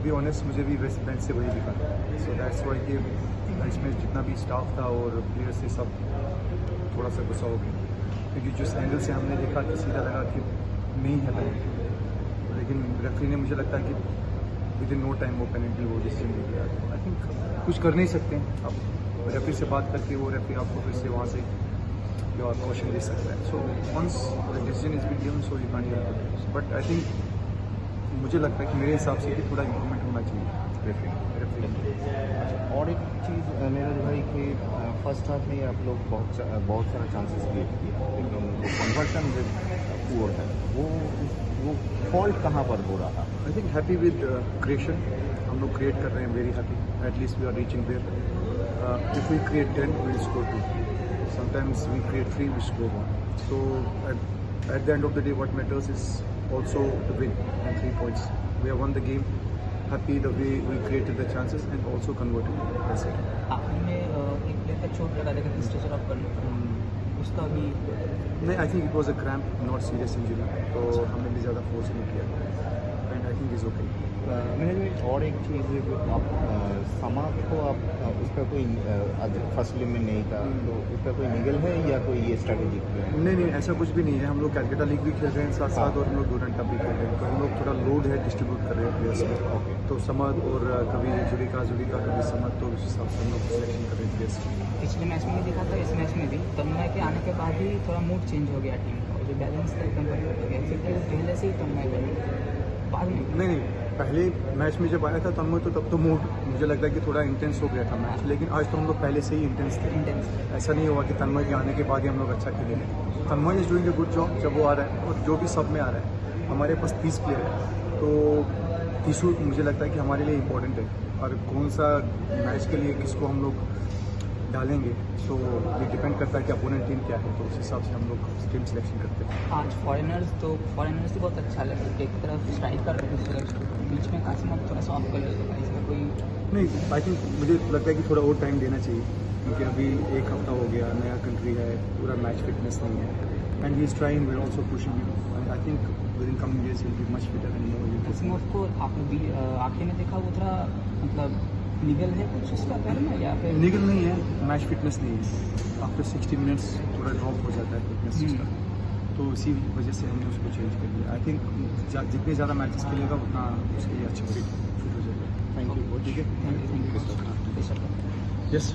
To be honest मुझे भी waste bench से वही दिखा। सो दैट्स वाई कि इसमें जितना भी स्टाफ था और प्लेयर्स थे सब थोड़ा सा गुस्सा हो गया क्योंकि जिस एंगल से हमने देखा कि सीधा लगा कि नहीं है पेनल्टी लेकिन रेफरी ने मुझे लगता है कि विद इन नो टाइम वो पेनल्टी वो डिसीज़न दे दिया आई थिंक कुछ कर नहीं सकते। हैं अब रेफरी से बात करके वो रेफरी आपको फिर से वहाँ से योर क्वेश्चन दे सकता है। So once decision is be given so you can but I think मुझे लगता है कि मेरे हिसाब से कि थोड़ा इम्प्रूवमेंट होना चाहिए। रेफरी रेफरी और एक चीज़ मेरा जो भाई कि फ़र्स्ट हाफ़ में आप लोग बहुत बहुत सारा चांसेस क्रिएट किया लेकिन वो कन्वर्शन पुअर है वो वो फॉल्ट कहाँ पर हो रहा? था I think happy with creation हम लोग क्रिएट कर रहे हैं very happy at least we are reaching there if we create ten we score two sometimes we create three we score one so at the end of the day what matters is also the win and three points we have won the game happy the way we created the chances and also converted that's it आखिर में अ, एक player का चोट लगा था stretcher of कर उसका भी नहीं I think it was a cramp not serious injury तो हमने भी ज़्यादा फोर्स नहीं किया and I think is okay मेरे में और एक चीज़ है आप अ, समाज को आप अ, उसका कोई फ़र्स्ट में नहीं था तो उसका कोई निगल है या कोई ये स्ट्रेटेजिक है? नहीं नहीं ऐसा कुछ भी नहीं है। हम लोग कैलकाटा लीग भी खेल रहे हैं साथ साथ और हम लोग डोरन कप भी खेल रहे हैं। तो हम लोग थोड़ा लोड है डिस्ट्रीब्यूट कर रहे हैं प्लेयर्स में ओके तो समद और कभी जुड़िका जुड़िका कभी समद तो उस हिसाब से हम लोग सिलेक्शन कर रहे हैं प्लेयर्स की पिछले मैच में भी देखा था इस मैच में भी। तन्मय के आने के बाद ही थोड़ा मूड चेंज हो गया टीम का जो बैलेंस था एकदम परफेक्ट हो गया। फिर तो पहले से ही तन्मय बने नहीं नहीं पहले मैच में जब आया था तब मैं तो तब तो मूड मुझे लगता है कि थोड़ा इंटेंस हो गया था मैच लेकिन आज तो हम लोग पहले से ही इंटेंस थे। इंटेंस ऐसा नहीं हुआ कि तन्मय के आने के बाद ही हम लोग अच्छा खेले Tanmay is doing a good job जब वो आ रहा है और जो भी सब में आ रहा है। हमारे पास तीस प्लेयर है तो तीसों मुझे लगता है कि हमारे लिए इम्पोर्टेंट है। और कौन सा मैच के लिए किसको हम लोग डालेंगे। तो ये डिपेंड करता है कि अपोनेंट टीम क्या है तो उस हिसाब से हम लोग टीम सिलेक्शन करते हैं। आज फॉरेनर्स तो फॉरेनर्स भी बहुत अच्छा लगा कि एक तरफ़ स्ट्राइक कर रहे सूरज बीच में कासिमत थोड़ा सा ऑफ़ कर लेते इसका कोई नहीं आई थिंक मुझे लगता है कि थोड़ा और टाइम देना चाहिए क्योंकि अभी एक हफ़्ता हो गया नया कंट्री है पूरा मैच फिटनेस नहीं है and he is trying we also pushing and I think within coming days will be much better and more कासिमत को आपने भी आखिर में देखा वो थोड़ा मतलब निगल है कुछ उसका करना या फिर निगल नहीं है मैच फिटनेस नहीं है। आफ्टर सिक्सटी मिनट्स थोड़ा ड्रॉप हो जाता है फिटनेस हम्म। तो इसी वजह से हमने उसको चेंज कर दिया। आई थिंक जितने ज़्यादा मैचेस खेलेगा उतना उसके लिए अच्छा फिट फिट हो जाएगा। थैंक यू ठीक है। Thank you thank you yes